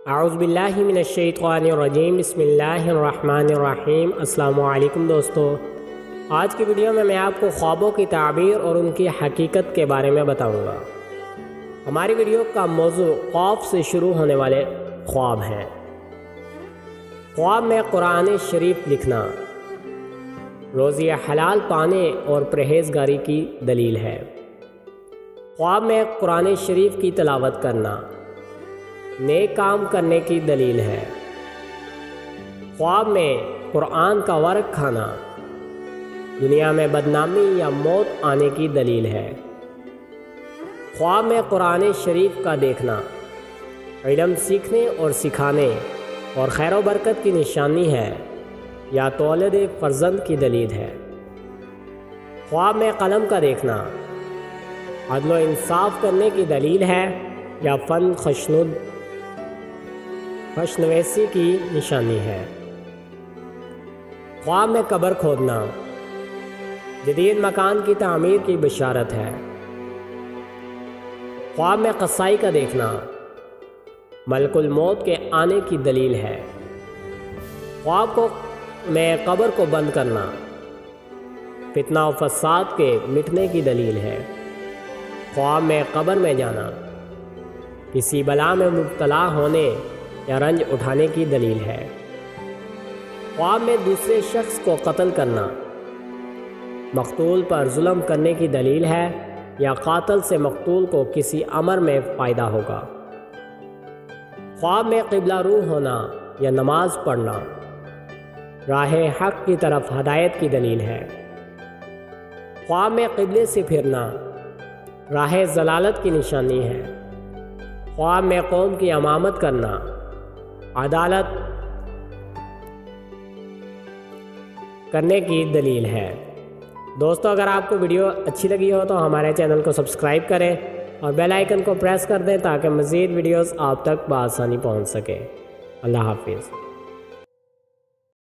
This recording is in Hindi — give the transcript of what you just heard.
आउज़बिल्लिमिनशैतवानरजीम बसमीम अल्लाम दोस्तों। आज की वीडियो में मैं आपको ख्वाबों की ताबीर और उनकी हकीकत के बारे में बताऊँगा। हमारी वीडियो का मौजू ख्वाब से शुरू होने वाले ख्वाब हैं। ख्वाब में कुरान शरीफ लिखना, रोज़ी हलाल पाने और परहेजगारी की दलील है। ख्वाब में कुरान शरीफ की तलावत करना नेक काम करने की दलील है। ख्वाब में कुरान का वर्क खाना। दुनिया में बदनामी या मौत आने की दलील है। ख्वाब में कुरान शरीफ का देखना। इलम सीखने और सिखाने और खैर बरकत की निशानी है या तोलद फ़र्जंद की दलील है। ख्वाब में कलम का देखना। अदलो इंसाफ करने की दलील है या फ़न खशनुद फशनवेसी की निशानी है। ख्वाब में कब्र खोदना जदीद मकान की तामीर की बशारत है। ख्वाब में कसाई का देखना मलकुल मौत के आने की दलील है। ख्वाब को में कब्र को बंद करना फितना व फसाद के मिटने की दलील है। ख्वाब में कब्र में जाना किसी बला में मुबतला होने या रंज उठाने की दलील है। ख्वाब में दूसरे शख्स को कत्ल करना मकतूल पर जुल्म करने की दलील है या कातल से मकतूल को किसी अमर में फ़ायदा होगा। ख्वाब में किबला रूह होना या नमाज़ पढ़ना राह हक की तरफ़ हदायत की दलील है। ख्वाब में किबले से फिरना राह जलालत की निशानी है। ख्वाब में कौम की अमामत करना अदालत करने की दलील है। दोस्तों, अगर आपको वीडियो अच्छी लगी हो तो हमारे चैनल को सब्सक्राइब करें और बेल आइकन को प्रेस कर दें ताकि मज़ीद वीडियोस आप तक बसानी पहुँच सके। अल्लाह हाफिज़।